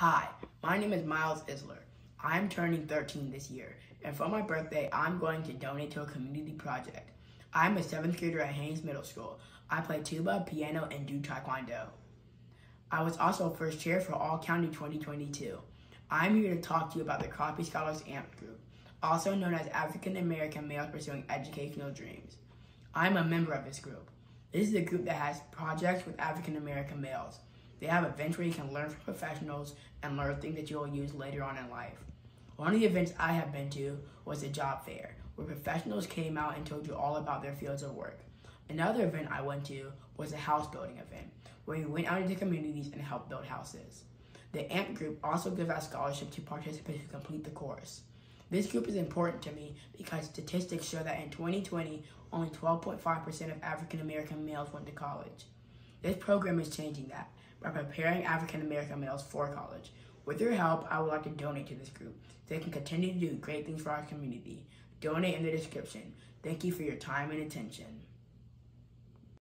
Hi, my name is Miles Isler. I'm turning 13 this year, and for my birthday, I'm going to donate to a community project. I'm a seventh grader at Hanes Middle School. I play tuba, piano, and do taekwondo. I was also first chair for All County 2022. I'm here to talk to you about the Crosby Scholars AAMPED group, also known as African American Males Pursuing Educational Dreams. I'm a member of this group. This is a group that has projects with African American males. They have events where you can learn from professionals and learn things that you will use later on in life. One of the events I have been to was a job fair, where professionals came out and told you all about their fields of work. Another event I went to was a house building event, where we went out into communities and helped build houses. The AAMPED group also gives out scholarships to participants who complete the course. This group is important to me because statistics show that in 2020, only 12.5% of African American males went to college. This program is changing that by preparing African American males for college. With your help, I would like to donate to this group they can continue to do great things for our community. Donate in the description. Thank you for your time and attention.